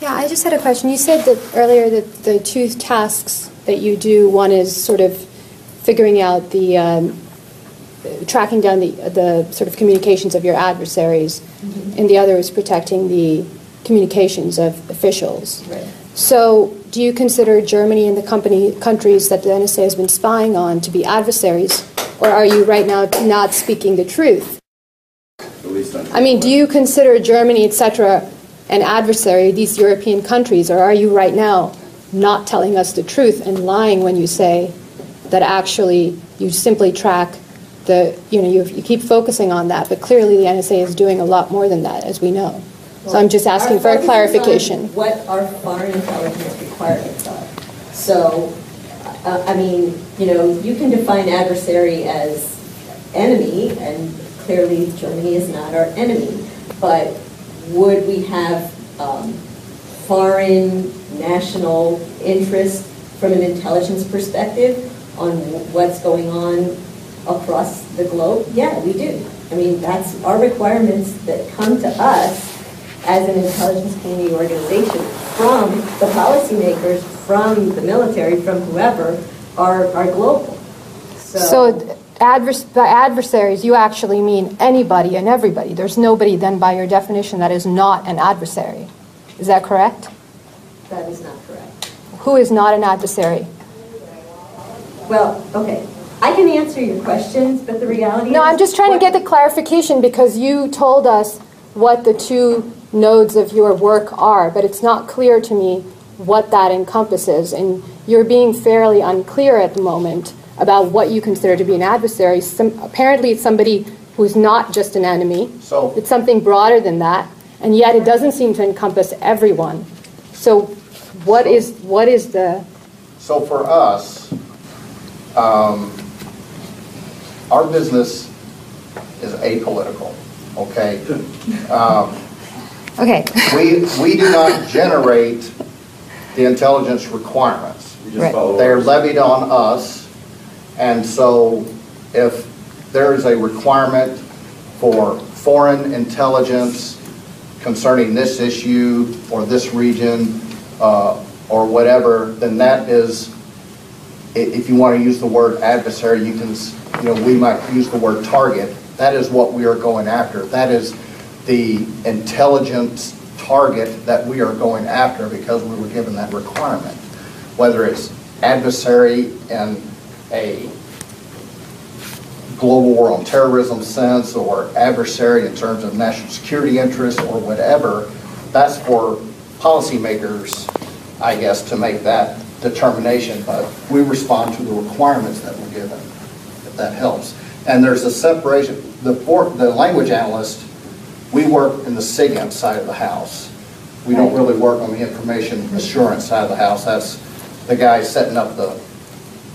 Yeah, I just had a question. You said that earlier that the two tasks that you do, one is sort of figuring out the, um, tracking down the, the sort of communications of your adversaries, and the other is protecting the communications of officials. Right. So, do you consider Germany and the company countries that the NSA has been spying on to be adversaries, or are you right now not speaking the truth? At least I mean, do you consider Germany, etc., an adversary, these European countries, or are you right now not telling us the truth and lying when you say that actually you simply track the, you know, you, you keep focusing on that, but clearly the NSA is doing a lot more than that, as we know. So I'm just asking for a clarification. What our foreign intelligence requirements are. So, uh, I mean, you know, you can define adversary as enemy, and clearly Germany is not our enemy. But would we have um, foreign national interest from an intelligence perspective on what's going on across the globe? Yeah, we do. I mean, that's our requirements that come to us as an intelligence community organization from the policymakers, from the military, from whoever, are, are global. So advers- by adversaries, you actually mean anybody and everybody. There's nobody then by your definition that is not an adversary. Is that correct? That is not correct. Who is not an adversary? Well, okay, I can answer your questions, but the reality is. No, I'm just trying to get the clarification because you told us what the two nodes of your work are, but it's not clear to me what that encompasses. And you're being fairly unclear at the moment about what you consider to be an adversary. Some, apparently, it's somebody who's not just an enemy. So- it's something broader than that, and yet it doesn't seem to encompass everyone. So, what is what is the So for us, um, our business is apolitical, okay? Um, okay? We, we do not generate the intelligence requirements. Right. They're levied on us, and so if there is a requirement for foreign intelligence concerning this issue or this region uh, or whatever, then that is, if you want to use the word adversary, you can, you know, we might use the word target. That is what we are going after. That is the intelligence target that we are going after because we were given that requirement. Whether it's adversary in a global war on terrorism sense or adversary in terms of national security interests or whatever, that's for policymakers, I guess, to make that determination. But we respond to the requirements that we're given, if that helps. And there's a separation, the, for- the language analyst, we work in the SIGINT side of the house. We don't really work on the information assurance side of the house. That's the guy setting up the,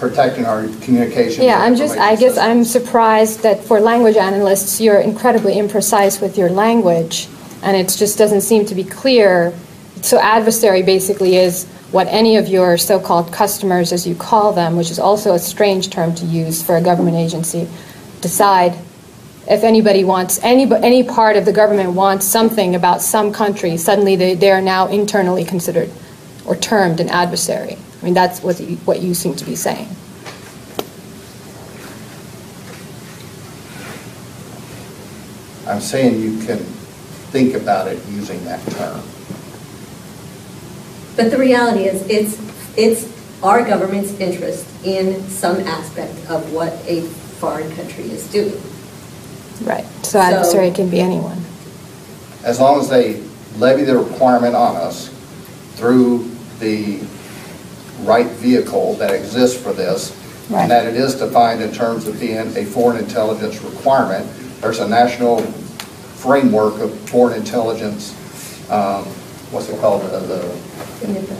protecting our communication. Yeah, I'm just, I guess. I'm surprised that for language analysts, you're incredibly imprecise with your language, and it just doesn't seem to be clear. So adversary basically is what any of your so-called customers, as you call them, which is also a strange term to use for a government agency, decide if anybody wants, any, any part of the government wants something about some country, suddenly they, they are now internally considered or termed an adversary. I mean, that's what you, what you seem to be saying. I'm saying you can think about it using that term. But the reality is, it's, it's our government's interest in some aspect of what a foreign country is doing. Right, so So- adversary can be anyone. As long as they levy the requirement on us through the right vehicle that exists for this, Right. and that it is defined in terms of being a foreign intelligence requirement, there's a national framework of foreign intelligence, um, what's it called, Uh, the, The NIPA.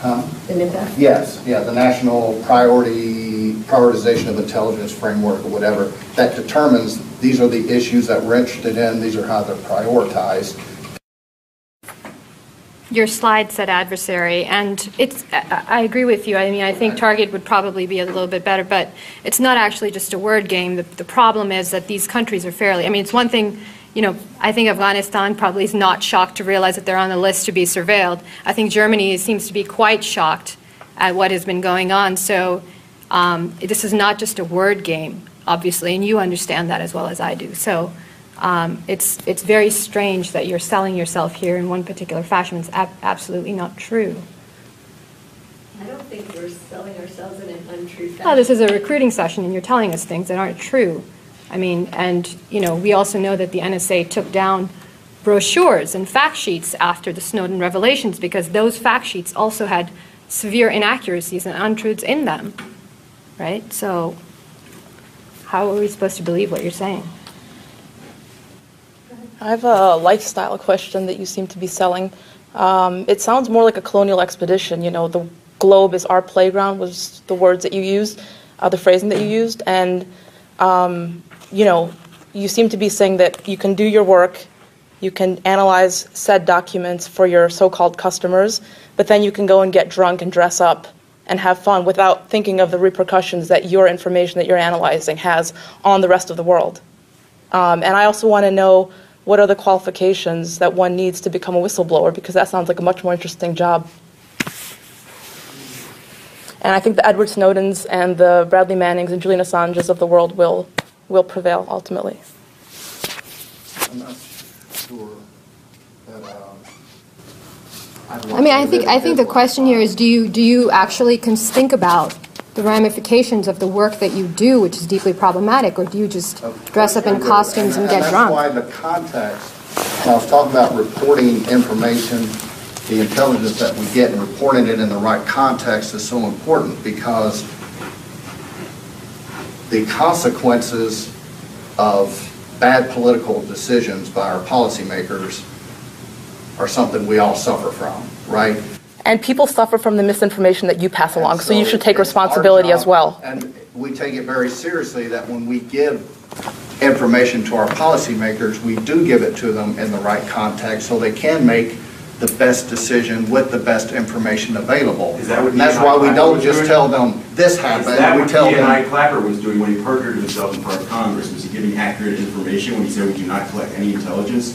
huh? The NIPA. Yes, yeah, the National Priority, Prioritization of Intelligence Framework or whatever, that determines these are the issues that we're interested in, these are how they're prioritized. Your slide said adversary, and it's, I agree with you. I mean, I think target would probably be a little bit better, but it's not actually just a word game. The, the problem is that these countries are fairly, I mean, it's one thing you know, I think Afghanistan probably is not shocked to realize that they're on the list to be surveilled. I think Germany seems to be quite shocked at what has been going on. So um, this is not just a word game, obviously, and you understand that as well as I do. So um, it's, it's very strange that you're selling yourself here in one particular fashion. It's ab- absolutely not true. I don't think we're selling ourselves in an untrue fashion. Oh, this is a recruiting session, and you're telling us things that aren't true. I mean, and, you know, we also know that the NSA took down brochures and fact sheets after the Snowden revelations, because those fact sheets also had severe inaccuracies and untruths in them, right? So how are we supposed to believe what you're saying? I have a lifestyle question that you seem to be selling. Um, it sounds more like a colonial expedition. You know, the globe is our playground was the words that you used, uh, the phrasing that you used, and um, you know, you seem to be saying that you can do your work, you can analyze said documents for your so-called customers, but then you can go and get drunk and dress up and have fun without thinking of the repercussions that your information that you're analyzing has on the rest of the world. Um, and I also want to know what are the qualifications that one needs to become a whistleblower because that sounds like a much more interesting job. And I think the Edward Snowdens and the Bradley Mannings and Julian Assanges of the world will will prevail ultimately. I'm not sure that, um. I'd I mean, I think, I think the question here is, do you, do you actually cons- think about the ramifications of the work that you do, which is deeply problematic, or do you just dress up in costumes and get drunk? that's why the context, when I was talking about reporting information, the intelligence that we get and reporting it in the right context is so important because the consequences of bad political decisions by our policymakers are something we all suffer from, right? And people suffer from the misinformation that you pass along, so you should take it's our responsibility as well. And we take it very seriously that when we give information to our policymakers, we do give it to them in the right context so they can make the best decision with the best information available. Is that what And that's why we don't just doing? tell them, this Is happened, that we what tell Ian I. them. Clapper was doing when he perjured himself in front of Congress? Was he giving accurate information when he said we do not collect any intelligence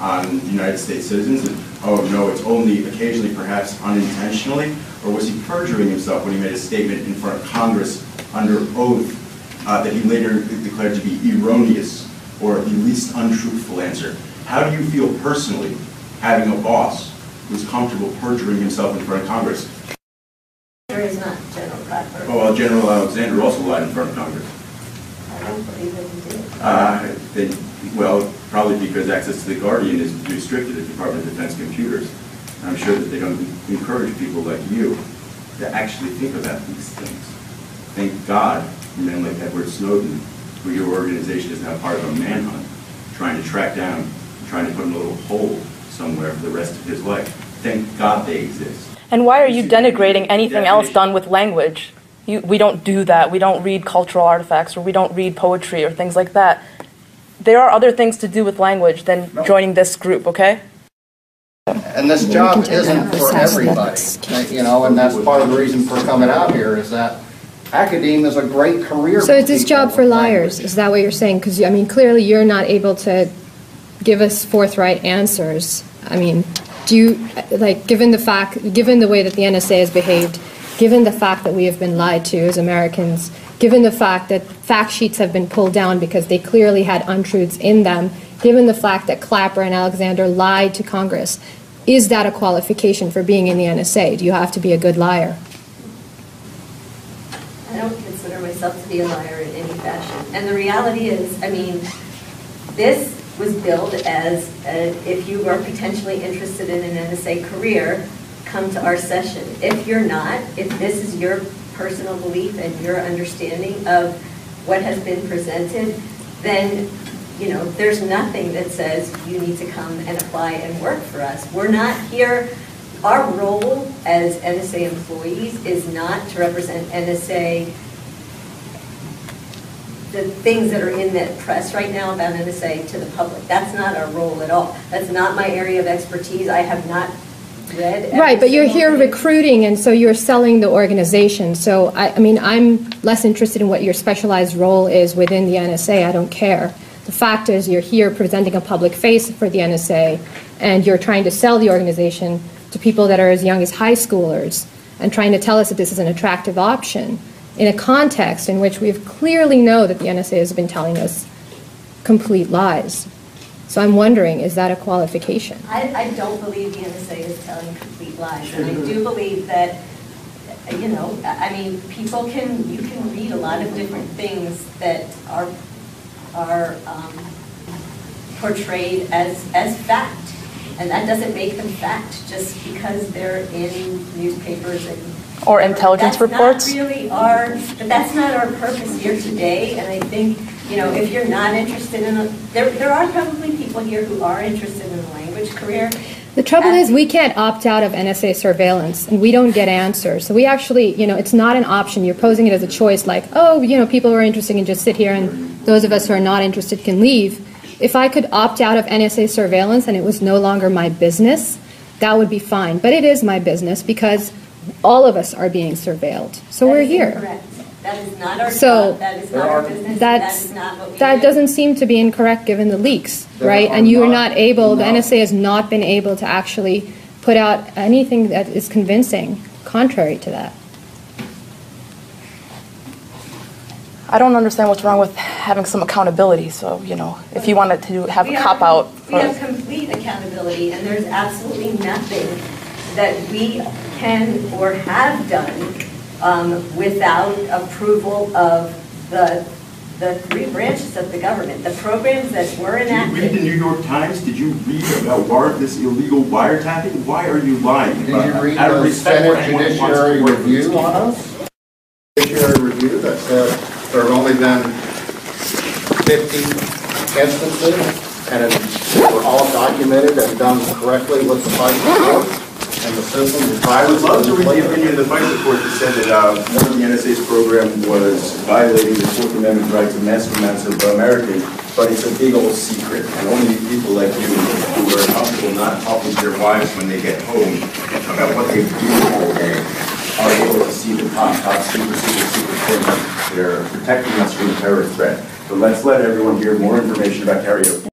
on United States citizens? And, oh, no, it's only occasionally, perhaps unintentionally? Or was he perjuring himself when he made a statement in front of Congress under oath uh, that he later declared to be erroneous or the least untruthful answer? How do you feel personally having a boss who's comfortable perjuring himself in front of Congress? There is not General Clapper. Oh, well, General Alexander also lied in front of Congress. I don't believe that he did. Uh, they, well, probably because access to the Guardian is restricted at Department of Defense computers. I'm sure that they don't encourage people like you to actually think about these things. Thank God, for men like Edward Snowden, who your organization is now part of a manhunt, trying to track down, trying to put in a little hole somewhere for the rest of his life. Thank God they exist. And why are you denigrating anything else done with language? You, we don't do that. We don't read cultural artifacts or we don't read poetry or things like that. There are other things to do with language than No. joining this group, okay? And this job isn't for everybody, you know, and that's part of the reason for coming out here is that academia is a great career. So it's this job for liars, language. is that what you're saying? Because, I mean, clearly you're not able to give us forthright answers. I mean, do you, like, given the fact, given the way that the NSA has behaved, given the fact that we have been lied to as Americans, given the fact that fact sheets have been pulled down because they clearly had untruths in them, given the fact that Clapper and Alexander lied to Congress, is that a qualification for being in the NSA? Do you have to be a good liar? I don't consider myself to be a liar in any fashion. And the reality is, I mean, this was billed as, uh, if you are potentially interested in an NSA career, come to our session. If you're not, if this is your personal belief and your understanding of what has been presented, then, you know, there's nothing that says you need to come and apply and work for us. We're not here, our role as NSA employees is not to represent NSA the things that are in the press right now about NSA to the public. That's not our role at all. That's not my area of expertise. I have not Right, but you're here recruiting, and so you're selling the organization. So, I, I mean, I'm less interested in what your specialized role is within the NSA. I don't care. The fact is, you're here presenting a public face for the NSA, and you're trying to sell the organization to people that are as young as high schoolers, and trying to tell us that this is an attractive option in a context in which we clearly know that the NSA has been telling us complete lies. So I'm wondering, is that a qualification? I, I don't believe the NSA is telling complete lies, and I do believe that, you know, I I mean, people can, you can read a lot of different things that are, are um, portrayed as, as fact, and that doesn't make them fact just because they're in newspapers and. Or intelligence reports? That's not really our, but that's not our purpose here today, and I think, you know, if you're not interested in, a there, there are probably people here who are interested in a language career. The trouble is, we can't opt out of NSA surveillance, and we don't get answers. So we actually, you know, it's not an option. You're posing it as a choice, like, oh, you know, people who are interested can just sit here, and those of us who are not interested can leave. If I could opt out of NSA surveillance and it was no longer my business, that would be fine. But it is my business because all of us are being surveilled. So That we're here. incorrect. That is not our So, job, that is not our business, that That's, is not what we do. that doesn't seem to be incorrect given the leaks, There right? are And you are not- not able, the no. NSA has not been able to actually put out anything that is convincing contrary to that. I don't understand what's wrong with having some accountability, so, you know, if you wanted to have We a have- cop-out We have complete accountability, and there's absolutely nothing that we can or have done um, without approval of the, the three branches of the government. The programs that were enacted. Did you read the. New York Times? Did you read about wire, this illegal wiretapping? Why are you lying? Did you read Out of the respect Senate anyone who wants to Judiciary work for these Review on us? Judiciary Review that said there have only been 50 instances, and it- were all documented and done correctly with the FICE report, and the system I would love to read the opinion of the FICE report that said that uh, one of the NSA's program was violating the Fourth Amendment rights of massive amounts of Americans, but it's a big old secret, and only people like you who are comfortable not talking to their wives when they get home about what they do all day are able to see the top, top secret, secret, secret things that are protecting us from the terror threat. So let's let everyone hear more information about karaoke.